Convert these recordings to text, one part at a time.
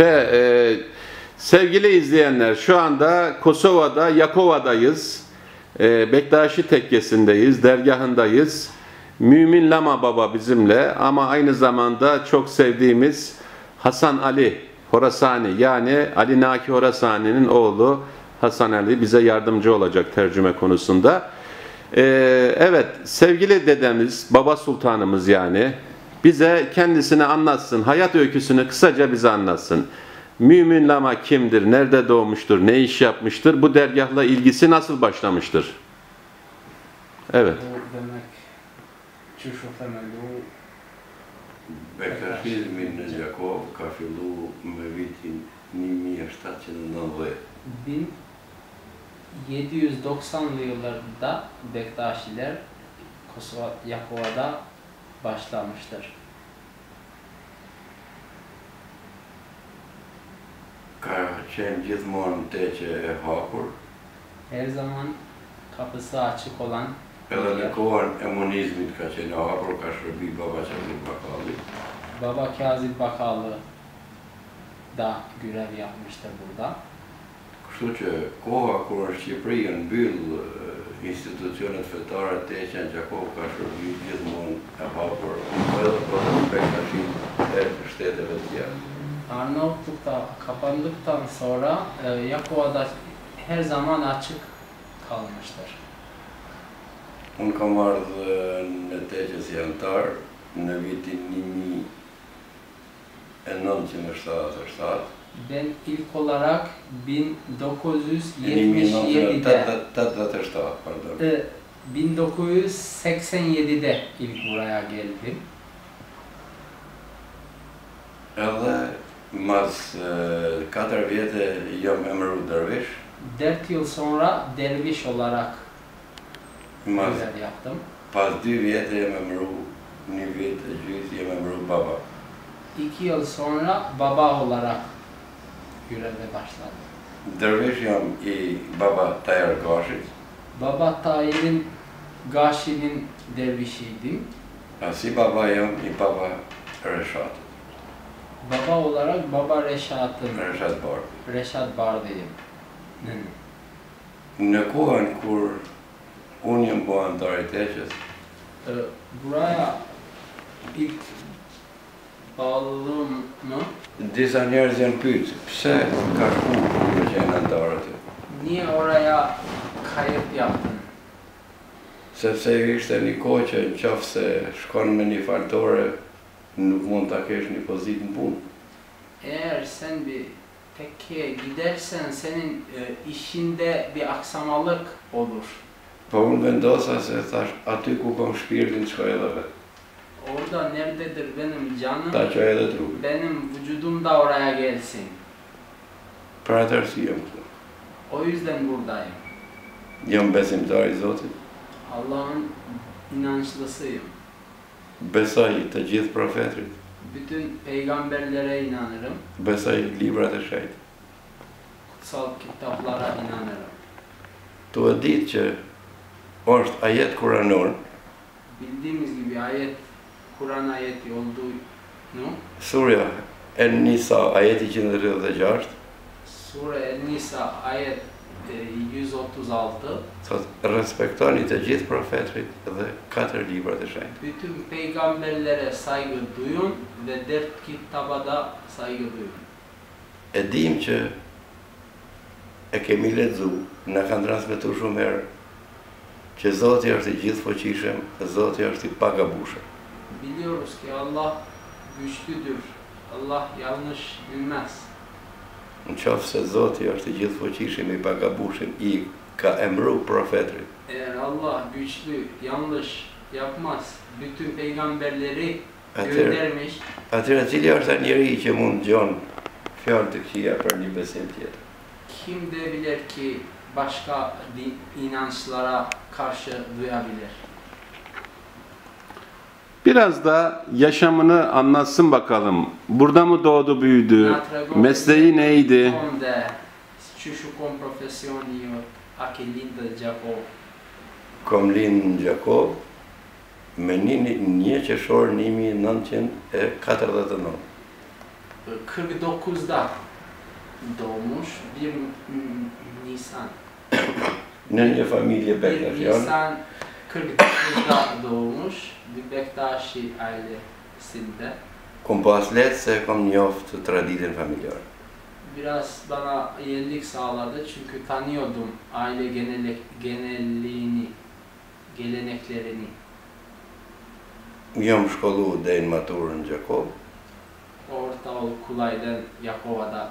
Pe, e, sevgili izleyenler şu anda Kosova'da Yakova'dayız. E, Bektaşi tekkesindeyiz, dergahındayız. Mümin Lama Baba bizimle ama aynı zamanda çok sevdiğimiz Hasan Ali Horasani yani Ali Naki Horasani'nin oğlu Hasan Ali bize yardımcı olacak tercüme konusunda. E, evet sevgili dedemiz, baba sultanımız yani bize kendisini anlatsın, hayat öyküsünü kısaca bize anlatsın. Mümin Lama kimdir, nerede doğmuştur, ne iş yapmıştır, bu dergahla ilgisi nasıl başlamıştır? Evet. Bu demek çuşu temeli Bektašizmin në Gjakov ka fillu me vitin 1790. 1790'lı yıllarda Bektaşiler Kosova, Yakova'da başlamıştır. Ka qenë gjithmonë teqe e hapur, Her zaman kapısı açık olan edhe në kohën e monizmit ka qenë hapur, ka shërbi baba Qamil Bakalli. Baba Kazım Bakalı da görev yapmıştır burada. Kështu që koha kur në Shqipëri në mbyll institucionet fetare teqen Gjakov ka shërbi gjithmonë e hapur, edhe për Bektashin e shteteve të tjera. Arnavutluk'ta kapandıktan sonra e, Yakova'da her zaman açık kalmıştır. Unë kam ardhë në teqës jantar në vitin 1977, Ben ilk olarak 1977'de 1987, pardon. e, 1987'de ilk buraya geldim. Edhe mas eh, 4 vjetë jam emëru dërvish, 4 yıl sonra derviş olarak mas görev yaptım. pas 2 vjetë jam emëru një vit e gjysë jam emëru baba. 2 yıl sonra baba olarak göreve başladım. Dërvish jam i baba Tajer Gashit, Baba Tahir'in Gaşi'nin dervişiydim. a si baba jam i baba Reshat, Baba olarak Baba Reşat'ın, Reshat Bar. Reşat Bardayım. Në kohën kur unë i teqës, Ee, buraya ilk bağlılığımı disa njerëz janë pyet, pse ka shku për qenë antar aty? niye oraya kayıt yaptın? Sepse ishte një kohë që në qofë se shkon me një faltore, nuk mund ta kesh një pozitë në punë. Eğer sen bir tekkeye gidersen senin e, işinde bir aksamalık olur. Po unë vendosa se thash, aty ku kom shpirtin shkoj edhe vetë, Orada nerededir benim canım? ta qoj edhe trupi. Benim vücudum da oraya gelsin. Për atë arsye këtu. O yüzden buradayım. Jam besimtar i Zotit, Allah'ın inançlısıyım. besoj të gjithë profetrit, Bütün peygamberlere inanırım. besoj librat e shenjtë. Kutsal kitaplara inanırım. E ditë që është ajet kuranor, Bildiğimiz gibi ayet, Kur'an ayeti olduğunu surja En Nisa ajeti 136, Sure El-Nisa ayet e, 136 thot respektoni të gjithë profetrit dhe katër librat e shenjtë. Bütün peygamberlere saygı duyun ve dört kitaba da saygı duyun. E dim që e kemi lexu, na kanë transmetuar shumë herë që Zoti është i gjithë fuqishëm, Zoti është i pagabushëm. Biliyoruz ki Allah güçlüdür. Allah yanlış bilmez. Në qofë se Zoti është i gjithë fuqishëm, i pagabushëm, i ka emru profetrit, Eğer Allah güçlü, yanlış yapmaz, bütün peygamberleri atëherë, göndermiş, atëherë cili është njeri që mund gjon fjalë të këqija për një besim tjetër. kim de bilir ki başka inançlara karşı duyabilir. Biraz da yaşamını anlatsın bakalım. Burada mı doğdu, büyüdü? Mesleği neydi? Onde çu shukon profesioni jot, a ke lindë Gjakov? Kom linë në Gjakov me një, qeshor 1949. 49'da doğmuş. 1 Nisan. Në një familje 1 Bektašian, Nisan 49'da doğmuş. Bir Bektaşi ailesinde. kom pas letë se kom njoftë traditën familjare. Biraz bana yenilik sağladı çünkü tanıyordum aile genelek, genelliğini, geleneklerini. Jam shkollu deri në maturën Gjakov, Ortaokul Kulay'dan Yakova'da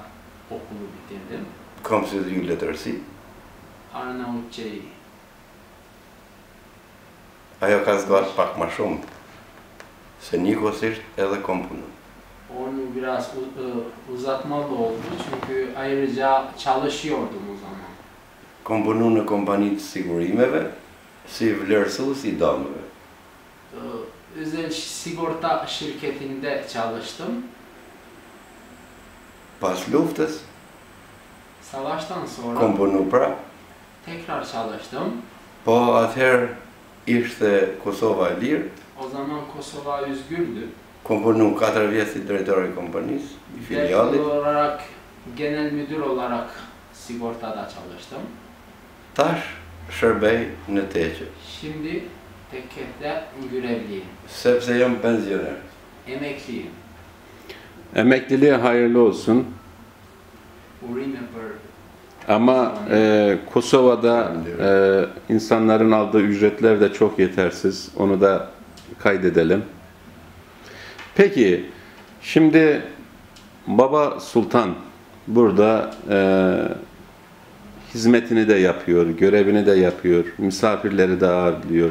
okulu bitirdim. kom studiu letërsi. Arnavutçayı Ajo ka zgatë pak ma shumë, se njëkohësisht edhe kom punë. onu biraz uzatmalı oldu çünkü ayrıca çalışıyordum o zaman. Kom punu në kompani të sigurimeve, si vlerësues i damëve. Ee, Özel sigorta şirketinde çalıştım. Pas luftës, Savaştan sonra kom punu pra, tekrar çalıştım. po atëherë ishte Kosova e lirë, O zaman Kosova özgürdü. kom punu 4 vjetë si drejtori i kompanisë, i filialit. Olarak, genel müdür olarak sigortada çalıştım. Tash shërbej në teqe, Şimdi tekkette görevliyim. sepse jam pensioner. Emekliyim. Emekliliğe hayırlı olsun. Urime për Ama e, Kosova'da e, insanların aldığı ücretler de çok yetersiz. Onu da kaydedelim. Peki, şimdi Baba Sultan burada e, hizmetini de yapıyor, görevini de yapıyor, misafirleri de ağırlıyor.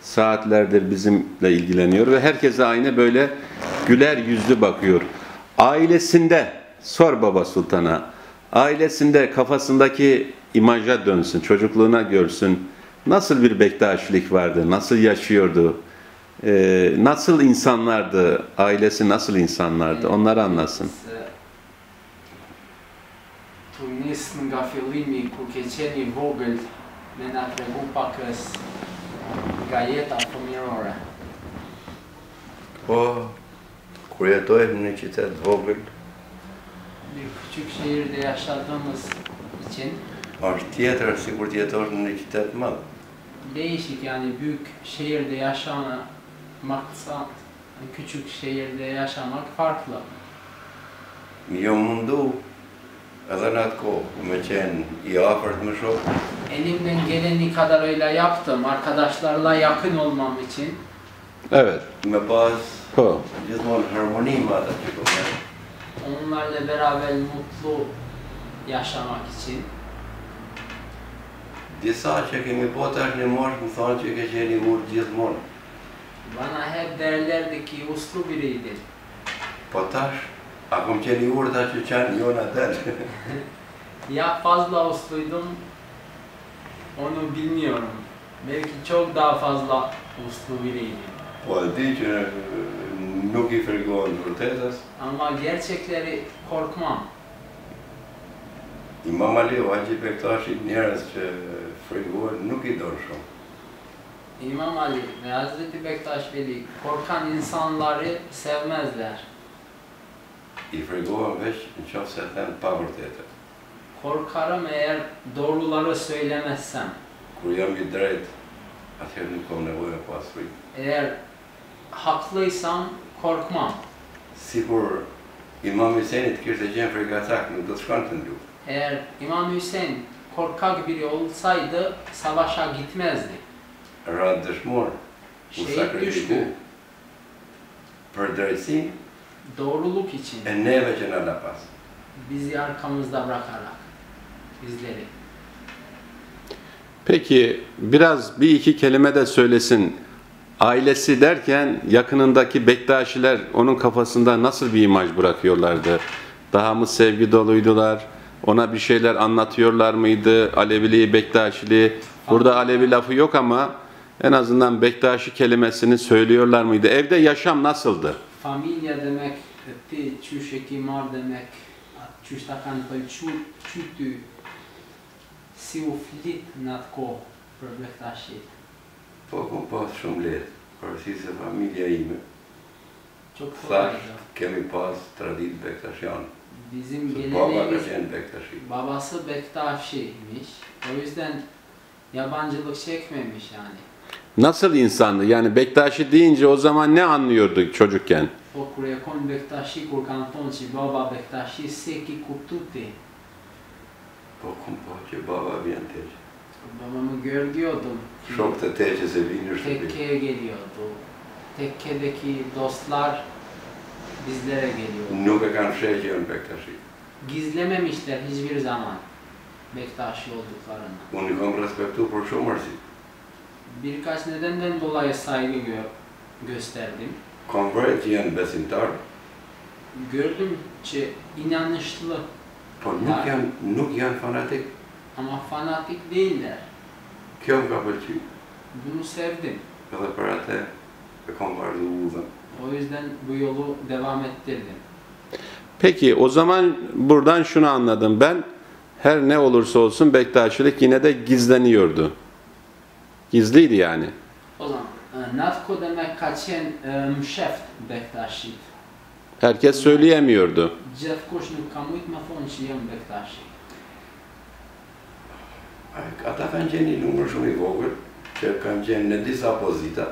Saatlerdir bizimle ilgileniyor ve herkese aynı böyle güler yüzlü bakıyor. Ailesinde, sor Baba Sultan'a, ailesinde kafasındaki imaja dönsün, çocukluğuna görsün. Nasıl bir Bektaşilik vardı, nasıl yaşıyordu, ee, nasıl insanlardı, ailesi nasıl insanlardı, onları anlasın. Se Tu nis nga fillimi kur ke qenë i vogël me na tregu pakës nga jeta fëmijërore. Po, kur jetojmë në qytet vogël, Bir küçük şehirde yaşadığımız için është tjetër si kur të jetosh në një qytet değişik yani büyük şehirde yaşamaksa küçük şehirde yaşamak farklı. Jo mundu edhe në atë kohë me qenë i afërt më shumë, Elimden geleni kadarıyla yaptım arkadaşlarla yakın olmam için. Evet, me pas o. gjithmonë harmoni me ata që po. Onlarla beraber mutlu yaşamak için. Disa që kemi po tash një mosh më thonë që ke qenë i urtë gjithmonë. Bana hep derlerdi ki uslu biriydi. Po tash, a kom qenë i urta që jona del. Ya fazla usluydum onu bilmiyorum. Belki çok daha fazla uslu biriydim. po e di që nuk i frikohen vërtetës. Ama gerçekleri korkmam. Imam Ali o Haqi Bektashi njerëz që frikohen nuk i dorë shumë. İmam Ali ve Hazreti Bektaş Veli korkan insanları sevmezler. I frikohen veç në qofë se them pa vërtetë. Korkarım eğer doğruları söylemezsem. Kur jam i drejt, atëherë nuk kam nevojë pas frikë. Eğer haklıysam korkmam. Sikur Imam nuk do të shkonte në luftë. Eğer İmam Hüseyin korkak biri olsaydı savaşa gitmezdi. Ra dëshmor u Şehit düştü. për drejtësinë Doğruluk için. e na la pas. Bizi arkamızda bırakarak. Bizleri. Peki biraz bir iki kelime de söylesin. Ailesi derken yakınındaki Bektaşiler onun kafasında nasıl bir imaj bırakıyorlardı? Daha mı sevgi doluydular? Ona bir şeyler anlatıyorlar mıydı? Aleviliği, Bektaşiliği. Burada Alevi lafı yok ama en azından Bektaşi kelimesini söylüyorlar mıydı? Evde yaşam nasıldı? Familja demek, ti qysh e ki marrë demek, atë qysh ta kanë pëlqu, qyty, Po kom pas shumë lehtë, përsi se familja ime Thash, kemi pas tradit bektashian. Bizim Baba babası Bektaşi'ymiş. O yüzden yabancılık çekmemiş yani. Nasıl insandı? Yani Bektaşi deyince o zaman ne anlıyorduk çocukken? Po kur e kon Bektashi, kur kanë thonë që baba Bektashi, se ki kuptuti. Po po që baba vjen teq. Babamı gör vinë në shtëpi. Tekkeye geliyordu. Tekkedeki dostlar bizlere kanë fshehje në bektashi. Gizlememişler hiçbir zaman Bektaşi olduklarını. İ kam respektu për shumë arsi. Birkaç nedenden dolayı saygı gö- gösterdim. Kam vërejt që janë besimtar, Gördüm ki inanışlı por nuk janë, nuk janë fanatik. ama fanatik değiller. Kjo më ka pëlqy. Bunu sevdim. Edhe për atë e kam vazhdu udhën. O yüzden bu yolu devam ettirdim. Peki o zaman buradan şunu anladım ben. Her ne olursa olsun Bektaşilik yine de gizleniyordu. Gizliydi yani. O zaman e, Natko demek kaçen e, msheft Bektaşit. Herkes söyleyemiyordu. Gjithkush nuk ka mujt më thonë që jam Bektashi. Ata kanë numër shumë i vogël, që kanë qenë në disa pozita,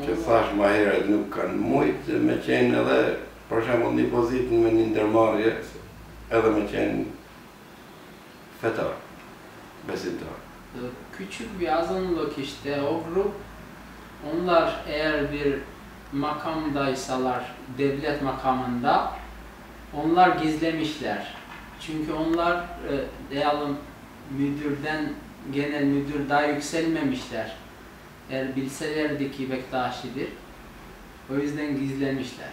që thash ma herët nuk kanë mujtë me qenë edhe, për shembull një pozitë me një ndërmarrje, edhe me qenë fetar, besimtar. Küçük bir azınlık işte o grup. Onlar eğer bir makamdaysalar, devlet makamında onlar gizlemişler. Çünkü onlar e, diyelim müdürden genel müdür daha yükselmemişler. Eğer bilselerdi ki Bektaşi'dir. O yüzden gizlemişler.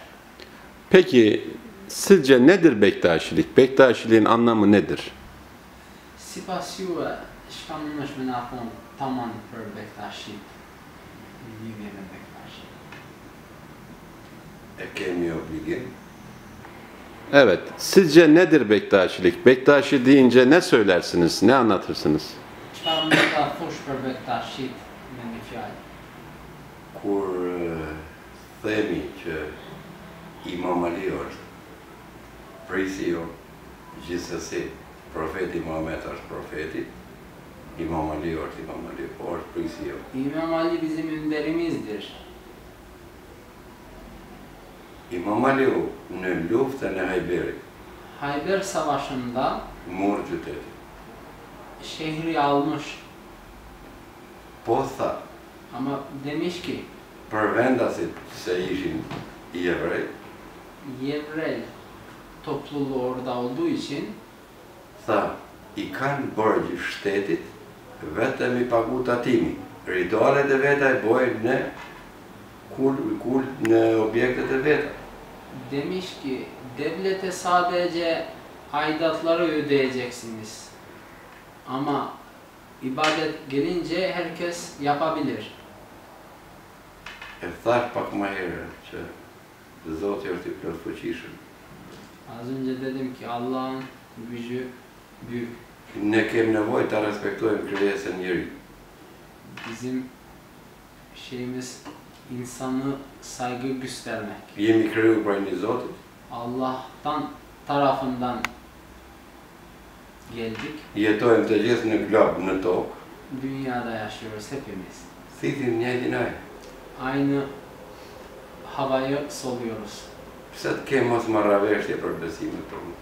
Peki sizce nedir Bektaşilik? Bektaşiliğin anlamı nedir? Sipas juve, çka mundesh me na thonë taman për Bektaşit? Në lidhje me Bektaşit. E kemi obligim, Evet. Sizce nedir Bektaşilik? Bektaşi deyince ne söylersiniz? Ne anlatırsınız? Kur themi që Imam Ali është prisi jo gjithsesi profeti Muhammed është profeti Imam Ali është Imam Ali po është prisi jo İmam Ali bizim önderimizdir. Imam Ali në luftën e Hajberit. Hayber Savaşı'nda mur qyteti şehri almış po tha. Ama demiş ki për vendasit se ishin jevrej Yevrel topluluğu orada olduğu için tha i kanë bërgjë shtetit vetëm i pagu tatimi. Ritualet e veta i bojnë në kul, kul në objektet e veta. Demiş ki devlete sadece aidatları ödeyeceksiniz. Ama ibadet gelince herkes yapabilir. E thash pak më herë që Zoti është i plot fuqishëm. Az önce dedim ki Allah'ın gücü büyük. Ne kemi nevojë ta respektojmë krijesën njëri. Bizim şeyimiz insanı saygı göstermek. Për një Zotit, Allah'tan tarafından geldik. jetojmë të gjithë në glob, në tokë, Dünyada yaşıyoruz hepimiz. thithim njëjtin ajë. Aynı havayı soluyoruz. Pse të kemë mos marraveshje për besimet tonë?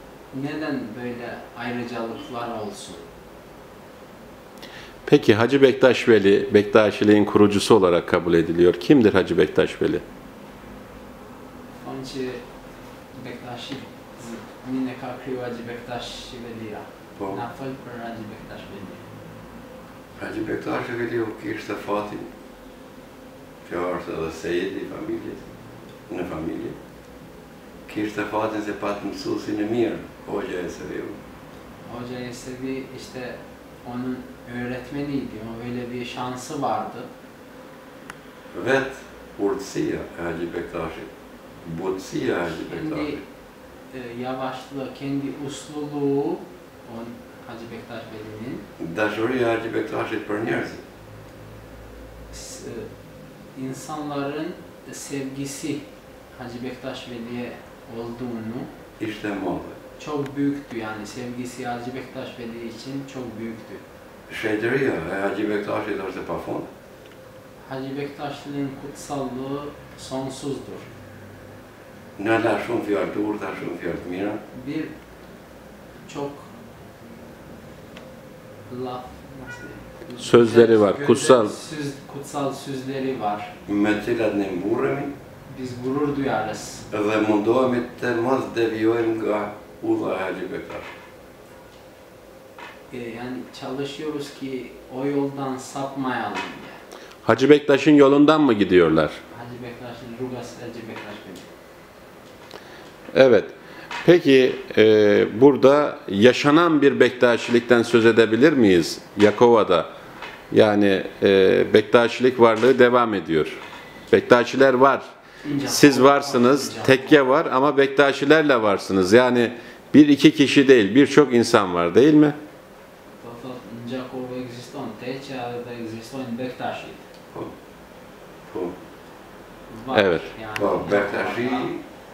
Neden böyle ayrıcalıklar olsun? Peki Hacı Bektaş Veli, Bektaşiliğin kurucusu olarak kabul ediliyor. Kimdir Hacı Bektaş Veli? On që Bektashi Mine ka kryu Haxhi Bektashi Velia. Po, Na fol për Haxhi Bektash Velia. Haxhi Bektashi Veliu kishte fatin. Kjo është edhe sejeti i familjes, në familje. Kishte fatin se patë mësusin e mirë, hoxha e Yesevi işte onun öğretmeniydi. Öyle bir şansı vardı. Vetë urtësia e Haxhi Bektashit, butësia e Haxhi Kendi yavaşlığı, kendi usluluğu o Hacı Bektaş Veli'nin dashuria Haxhi Bektashit për njerëzit. e, insanların sevgisi Hacı Bektaş Veli'ye olduğunu Isten molde. çok büyüktü yani sevgisi Hacı Bektaş Veli için çok büyüktü. Shenjëria e Haji Bektashit është e pa fund. Haji Bektashin në këtë sallë. Në la shumë fjallë të urta, shumë fjallë të mira. Bir, çok, laf, Sözleri var, kutsal. Söz, kutsal sözleri var. Me cilat ne mburremi. Biz gurur duyarız. Dhe mundohemi të mos devjojmë nga udha e Haji Bektash. Ee, yani çalışıyoruz ki o yoldan sapmayalım diye. Hacı Bektaş'ın yolundan mı gidiyorlar? Hacı Bektaş'ın Rugas Hacı Bektaş Veli. Evet. Peki e, burada yaşanan bir Bektaşilikten söz edebilir miyiz? Yakova'da. Yani e, Bektaşilik varlığı devam ediyor. Bektaşiler var. Siz varsınız, tekke var ama Bektaşilerle varsınız. Yani bir iki kişi değil, birçok insan var değil mi? Gjakov ekziston teqja dhe ekziston Bektashi. Po, Var, Evet. Yani, po Bektashi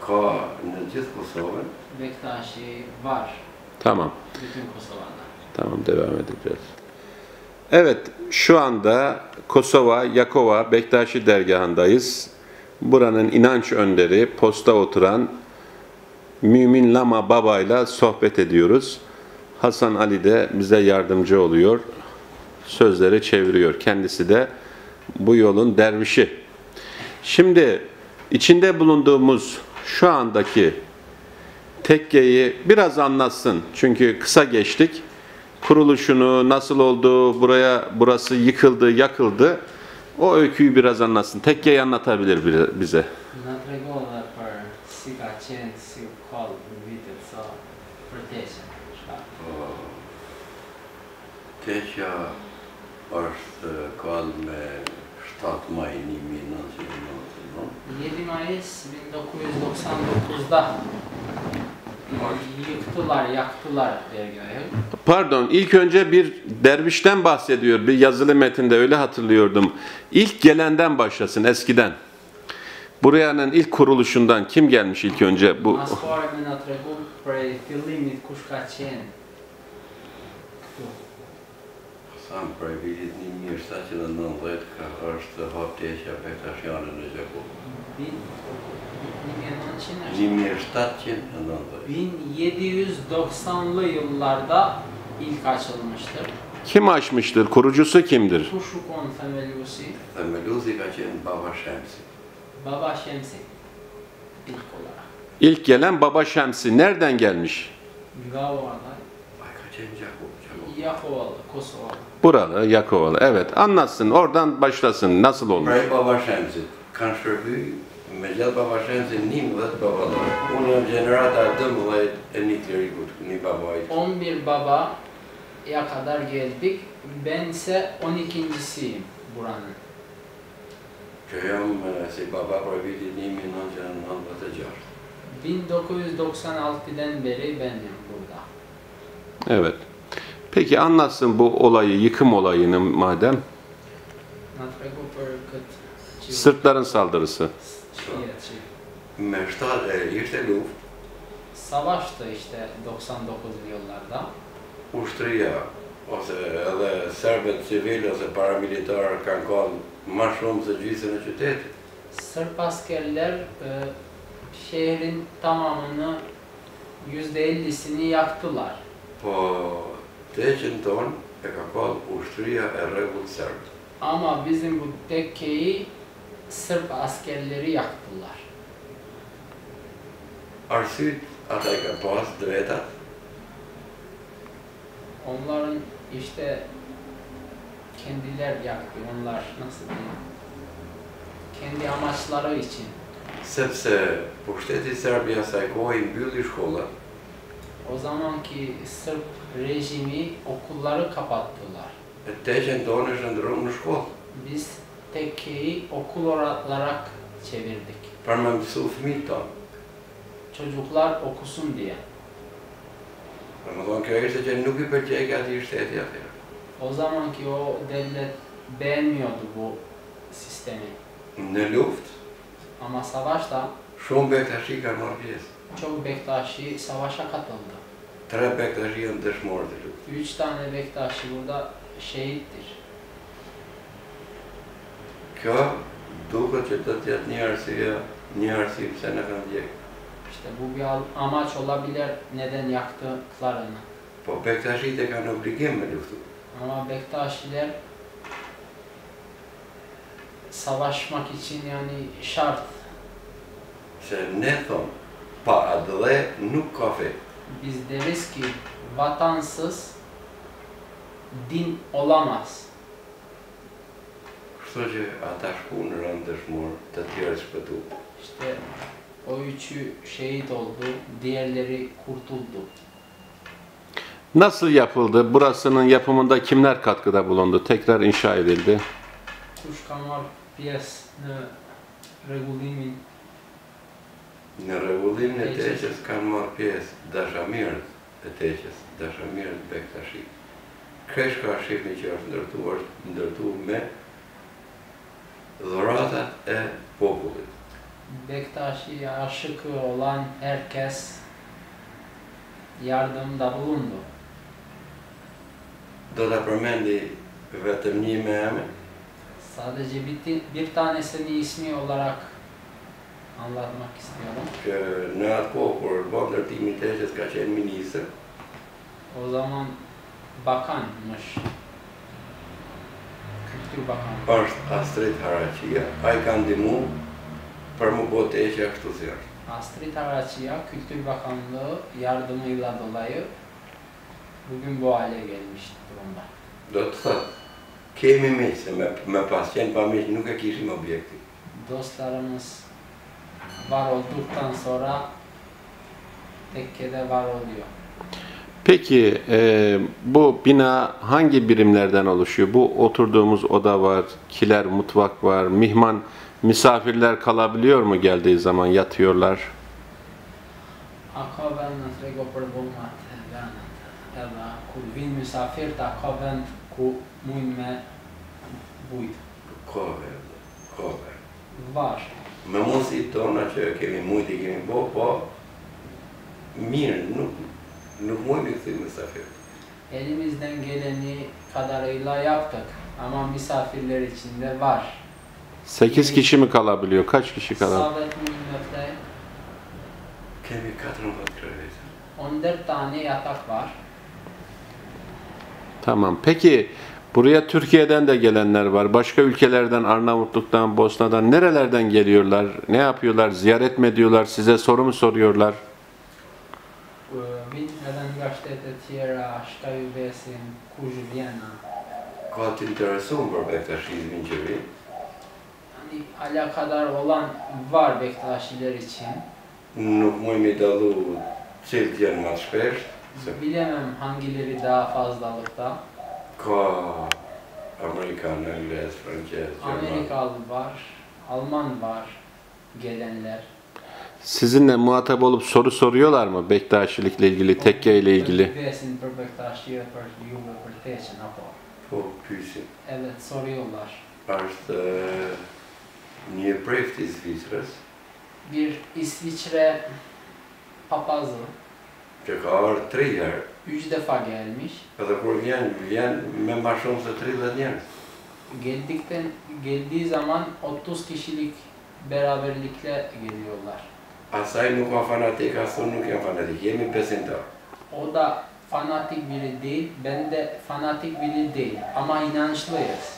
ka në gjithë Kosovën, Bektashi var Tamam. bütün Kosova'da. Tamam devam edeceğiz. Evet şu anda Kosova Yakova Bektaşi dergahındayız. Buranın inanç önderi posta oturan Mümin Lama Baba ile sohbet ediyoruz. Hasan Ali de bize yardımcı oluyor. Sözleri çeviriyor. Kendisi de bu yolun dervişi. Şimdi içinde bulunduğumuz şu andaki tekkeyi biraz anlatsın. Çünkü kısa geçtik. Kuruluşunu, nasıl oldu, buraya burası yıkıldı, yakıldı. O öyküyü biraz anlatsın. Tekkeyi anlatabilir bize. Na tregova për si ka qenë, si u koll në vitet sa për teqen. Shka? po Teqja është kallë me 7 maj 1999. 7 Mayıs 1999'da yıktılar, yaktılar dergahı. Pardon, ilk önce bir dervişten bahsediyor. Bir yazılı metinde öyle hatırlıyordum. İlk gelenden başlasın eskiden. Buranın ilk kuruluşundan kim gelmiş ilk önce? Bu Na tregu prej fillimit kush ka qenë këtu. Sa për vitit 1790 ka është hap teqja Bektashiane në Gjakov. Bin 1900 1790. 1790'lı yıllarda ilk açılmıştır. kim açmıştır? Kurucusu kimdir? Kushukon themelusi, Themeluzi ka qenë Baba Shemsi. Baba Şemsi ilk olarak. İlk gelen Baba Şemsi. Nereden gelmiş? Nga orada Ai ka qenë Gjakov, Gjakov. Yakovalı, Kosovalı. Buralı, Yakovalı. Evet, anlatsın. Oradan başlasın. Nasıl olmuş? Prej Baba Shemsit, kanë shërby me gjithë Baba Shemsit 11 babalar. Unë jam gjenerata 12 e një klerikut, një babait. 11 babaya kadar geldik. Ben ise 12.siyim buranın. Jam e, baba për vitit 1996. 1996'den beri benim burada. Evet. Peki anlatsın bu olayı, yıkım olayını madem. Sırpların saldırısı. shihet që Me shtatë e ishte luft, savaştı işte 99'lu yıllarda. ushtria ose edhe serbet civil ose paramilitar kanë kanë më shumë se gjysën e qytetit. Sırp askerler e, şehrin tamamını %50'sini yaktılar. Po teqen ton e ka kanë ushtria e rregullt serb. Ama bizim bu tekkeyi Sırp askerleri yaktılar. Arsyet ata i kanë pas drejtat, Onların işte kendiler yaktı. Onlar nasıl diyeyim? Kendi amaçları için. sepse pushteti serb i asaj kohë i mbylli shkollat. O zamanki Sırp rejimi okulları kapattılar. E është ndërruar në shkollë, Biz tekkeyi okul olarak çevirdik. për me mësu fëmijët tonë. Çocuklar okusun diye. Dhe më thonë, kjo ishte që nuk i pëlqej ati shteti atëherë. O zamanki o devlet beğenmiyordu bu sistemi. Në luftë, Ama savaşta Shumë Bektashi kanë marrë pjesë. Çok Bektaşi savaşa katıldı. Tre të lutë. Üç tane Bektaşi burada şehittir. Kjo duket që do të jetë një arsye, një arsye pse na kanë djeg. İşte bu bir amaç olabilir neden yaktıklarını. Po Bektashit e kanë obligim me luftu. Ama Bektaşiler savaşmak için yani şart. Se ne thonë, pa dhe nuk ka fe. Biz deriz ki vatansız din olamaz. Kështu që ata shku në rënd dëshmorë, të tjerë shpëtu. İşte o üçü şehit oldu, diğerleri kurtuldu. Nasıl yapıldı? Burasının yapımında kimler katkıda bulundu? Tekrar inşa edildi. Ka marrë pjesë në rregullimin e Teqes. kanë marrë pjesë dashamirët e teqës, dashamirët Bektashi. Kresh ka shifni që është ndërtuar, ndërtu me dhuratat e popullit. Bektaşi'ye aşık olan herkes yardımda bulundu. Do të përmendi vetëm një me emër, Sadece bir, bir tanesini ismi olarak anlatmak istiyorum. që në atë kohë kur bën ndërtimi i teqës ka qenë ministër, O zaman bakanmış. Kültür Bakanı. është Astrid Haraqia, ai ka ndihmu për më bë teqja kështu si është. Astrid Haraçia Kültür Bakanlığı yardımıyla dolayı bugün bu hale gelmiş durumda. Do të thotë, kemi me, me pas qenë pa miq nuk e kishim objektin. Dostlarımız var olduktan sonra tekkede var oluyor. Peki e, bu bina hangi birimlerden oluşuyor? Bu oturduğumuz oda var, kiler, mutfak var, mihman, misafirler kalabiliyor mu geldiği zaman yatıyorlar? Ako vend në trego për bulmat e vendet edhe kur vinë mysafir ta ka vend ku mujnë Var. Me mundësit tona që kemi mujt i kemi bo, po mirë, nuk, nuk mujnë i këthy me safir. Elimizden geleni kadarıyla yaptık ama misafirler için de var. 8 kişi mi kalabiliyor? Kaç kişi kalabiliyor? Kemi 14 krevete. 14 tane yatak var. Tamam. Peki buraya Türkiye'den de gelenler var. Başka ülkelerden, Arnavutluk'tan, Bosna'dan, nerelerden geliyorlar? Ne yapıyorlar? Ziyaret mi ediyorlar? Size soru mu soruyorlar? İnteresuar për bektashizmin që vi, Hani alakadar olan var Bektaşiler için. nuk mujmë i dallu cilët janë më të shpesh, se Bilemem hangileri daha fazlalıkta. Ka Amerikan, Angles, Francez, Gjerman. Amerikalı var, Alman var gelenler. Sizinle muhatap olup soru soruyorlar mı? Bektaşilikle ilgili, tekke ile ilgili. Evet, soruyorlar. është eh, një preft i Zvicrës, Bir İsviçre papazı ka ardhur 3 herë, üç defa gelmiş. edhe kur vjen, vjen me ma shumë se 30 njerëz. Geldikten geldiği zaman 30 kişilik beraberlikle geliyorlar. Asaj nuk ka fanatik, as unë nuk jam fanatik, jemi besimtar. O da fanatik biri değil, ben de fanatik biri değil ama inançlıyız.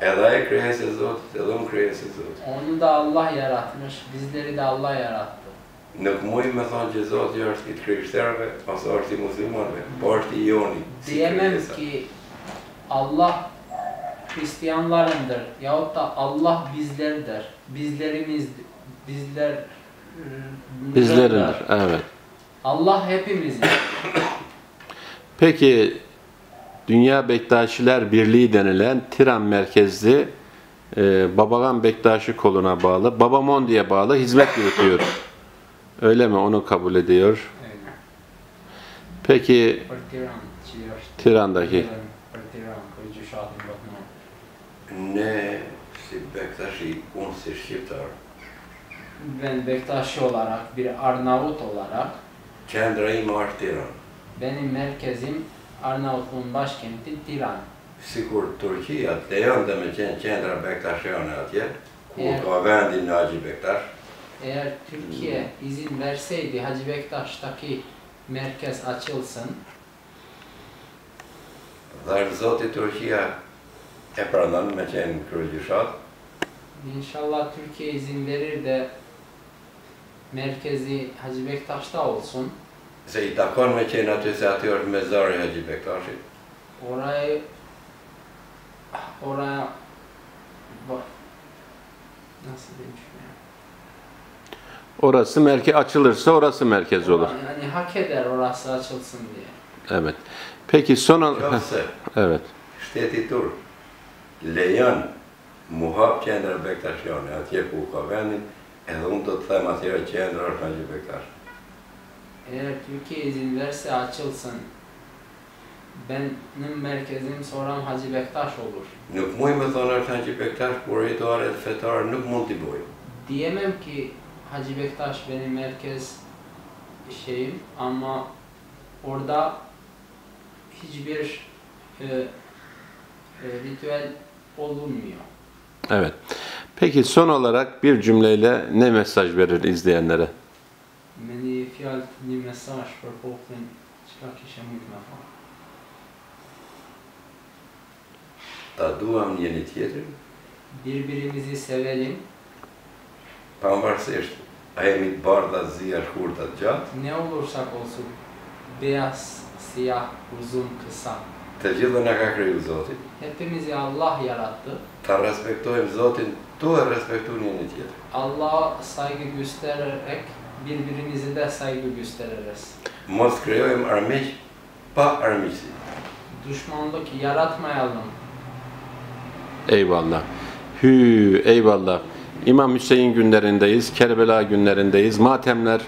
Edhe e Zotit, edhe unë Zotit. Onu da Allah yaratmış, bizleri de Allah yarattı. Nuk mujmë me thonë që Zoti është i të krishterëve, ose është i muslimanëve, po është i joni. si Diyemem ki Allah Hristiyanlarındır yahut da Allah bizlerdir. Bizlerimiz bizler Bizlerindir. Evet. Allah hepimizin. Peki Dünya Bektaşiler Birliği denilen Tiran merkezli e, Babagan Bektaşi koluna bağlı, Babamon diye bağlı hizmet yürütüyor. Öyle mi? Onu kabul ediyor. Peki Tiran'daki. Ne, si shqiptar, Ben Bektaşi olarak, bir Arnavut olarak Kendra imar Tiran. benim merkezim Arnavutluğun başkenti Tiran. Sikur Turkia, lejon dhe me qenë qendra Bektashiane atje, ku Ja. ka vendin Naci Bektash, Eğer Türkiye izin verseydi Hacı Bektaş'taki merkez açılsın, dhe Zoti Turkia e pranon me qenë kryegjyshat, inşallah Türkiye izin verir de merkezi Hacı Bektaş'ta olsun. se i takon me qenë aty se aty është mezari Haxhi Bektashit. Orayı oraya nasıl diyeyim? Orası merkez açılırsa orası merkez olur. Yani hak eder orası açılsın diye. Evet. Peki son Qofse Evet. shteti turk lejon mu hap qendra Bektashiane atje ku ka vendin, edhe unë do të them qendra është Bektash. Eğer Türkiye izin verse açılsın. Benim merkezim soram Hacı Bektaş olur. Nuk muj me thonë është Haxhi Bektash, kur rritore dhe fetare nuk mund t'i bojë. Diyemem ki Hacı Bektaş benim merkez şeyim ama orada hiçbir e, e, ritüel olunmuyor. Evet. Peki son olarak bir cümleyle ne mesaj verir izleyenlere? Men i fjallë një mesazh për popullin çka kishe mujt me thonë. Ta duam njëri tjetrin, Birbirimizi sevelim. Pavarësisht a jemi të bardha, zia, shkurta, të gjatë, Ne olursak olsun. Beyaz, siyah, uzun, kısa. të gjithë na ka kriju Zoti. Hepimizi Allah yarattı. Ta respektojmë Zotin, tu e respektu njëri tjetrin. Allah'a saygı göstererek birbirimizi de saygı gösteririz. Mos krijojmë armiq pa armiqësi. Düşmanlık yaratmayalım. Eyvallah. Hü, eyvallah. İmam Hüseyin günlerindeyiz, Kerbela günlerindeyiz. Matemler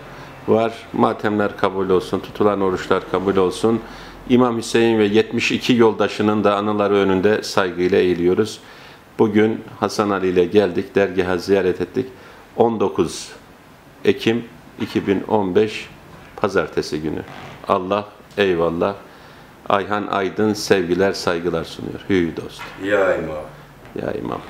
var. Matemler kabul olsun, tutulan oruçlar kabul olsun. İmam Hüseyin ve 72 yoldaşının da anıları önünde saygıyla eğiliyoruz. Bugün Hasan Ali ile geldik, dergaha ziyaret ettik. 19 Ekim 2015 Pazartesi günü. Allah eyvallah. Ayhan Aydın sevgiler, saygılar sunuyor. Hü dost. Ja, imam. Ya imam.